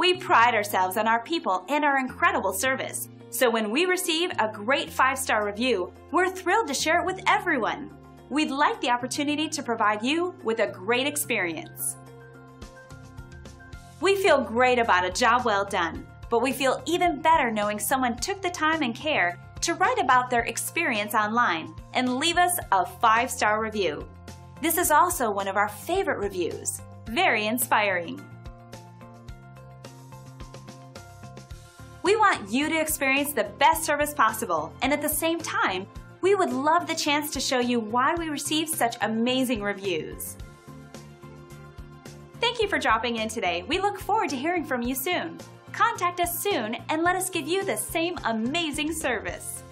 We pride ourselves on our people and our incredible service. So when we receive a great five star review, we're thrilled to share it with everyone. We'd like the opportunity to provide you with a great experience. We feel great about a job well done, but we feel even better knowing someone took the time and care to write about their experience online and leave us a five star review. This is also one of our favorite reviews. Very inspiring. We want you to experience the best service possible, and at the same time, we would love the chance to show you why we receive such amazing reviews. Thank you for dropping in today. We look forward to hearing from you soon. Contact us soon and let us give you the same amazing service.